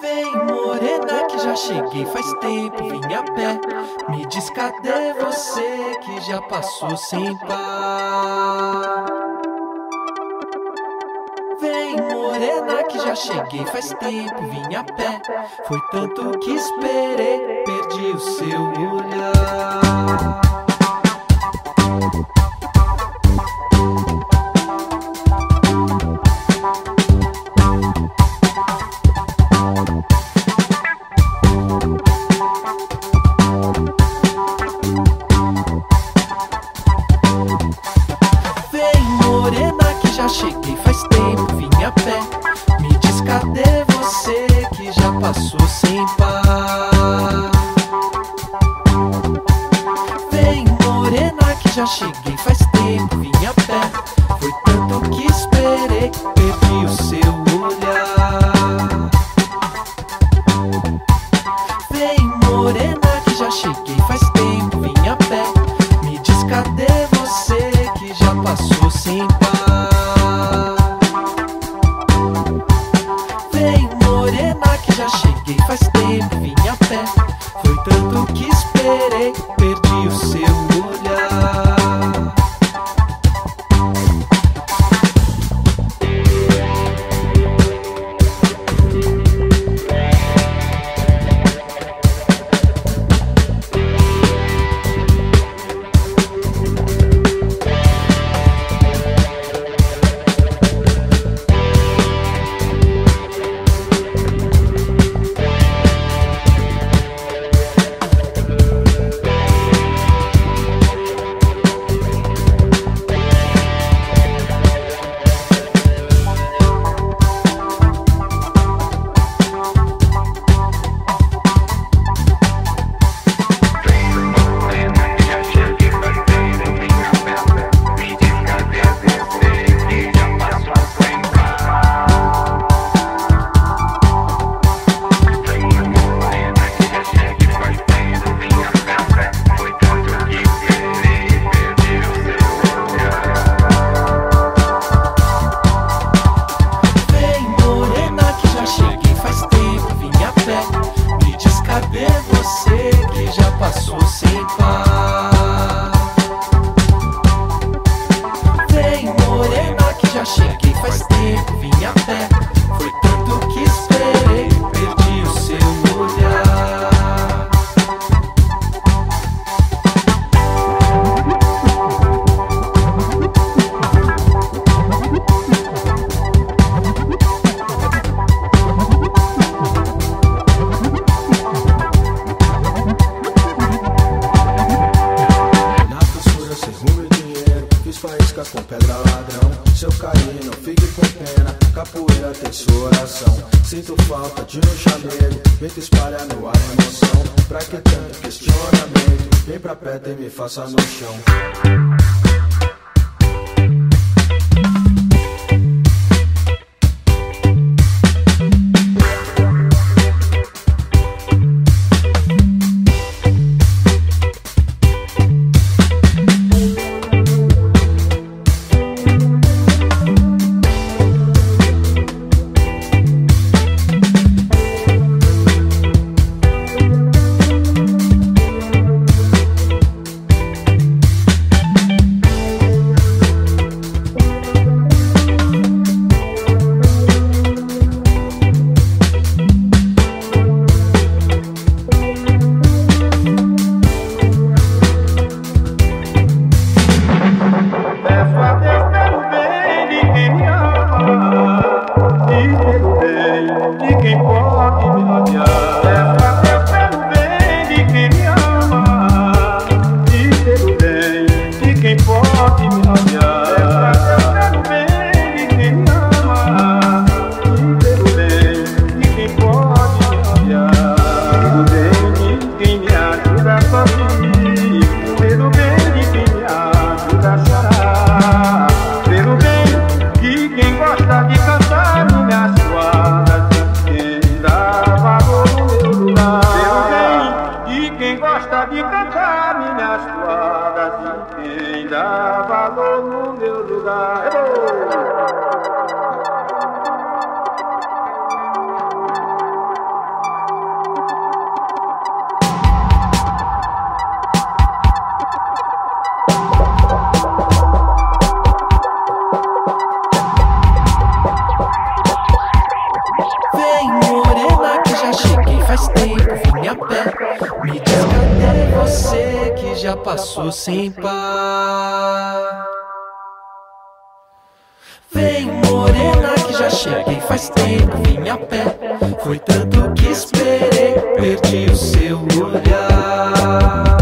Vem, morena, que já cheguei faz tempo, vim a pé. Me diz cadê você que já passou sem par? Vem, morena, que já cheguei faz tempo, vim a pé. Foi tanto que esperei, perdi o seu olhar. Vem, morena, que já cheguei faz tempo, vim a pé. Passou sem par? Vem, morena, que já cheguei faz tempo, vim a pé. Foi tanto que esperei, Falta de um chamego Vento espalha no ar emoção. Pra que tanto questionamento Vem pra perto e me faça no chão minhas toadas e quem dá valor no meu lugar. Vem passou sem par? Vem morena que já cheguei faz tempo, vim a pé. Foi tanto que esperei, perdi o seu olhar.